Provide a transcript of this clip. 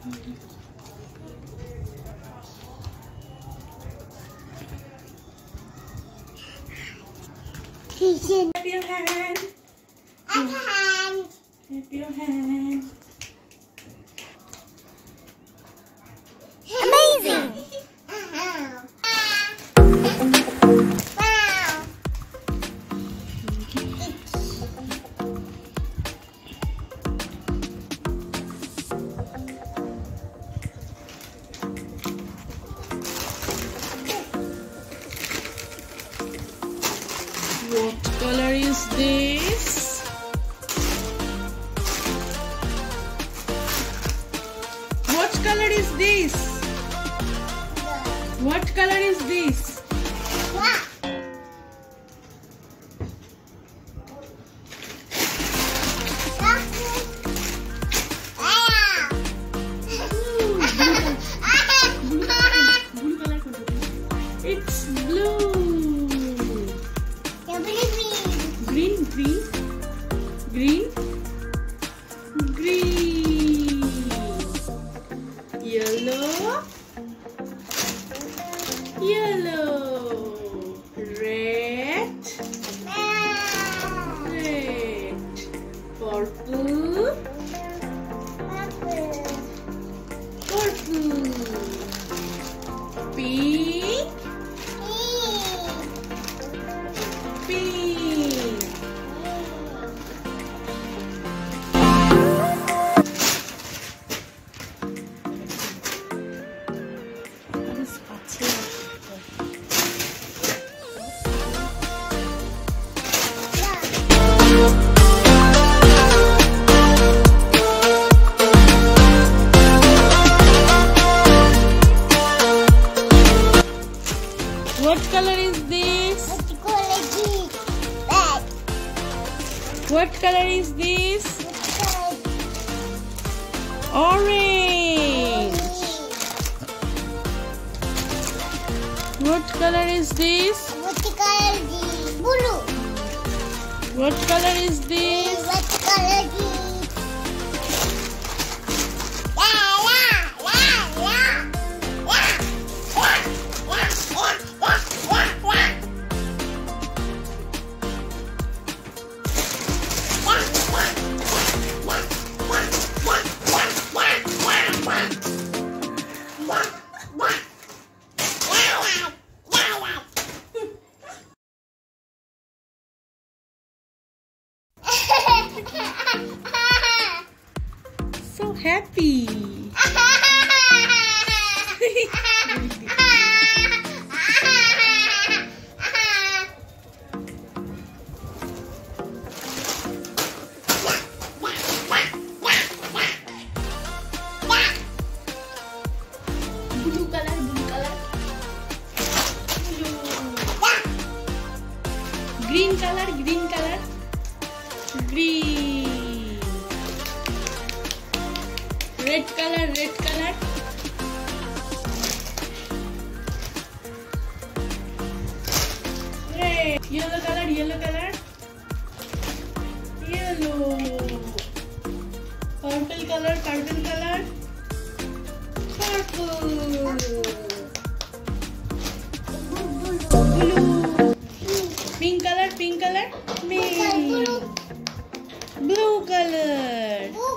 Clap your hand. hand. Clap your hand. What color is this? What color is this? What color is this? Green, green. Yellow, yellow. Red, red. Purple, purple. What color is this? What color is this? Orange. What color is this? What color is this? Blue color, blue color. Blue. Green color, green color. Green. Red color, red color. Red. Yellow color, yellow color. Yellow. Purple color, purple color. Purple. Blue. Pink color, pink color. Pink. blue color.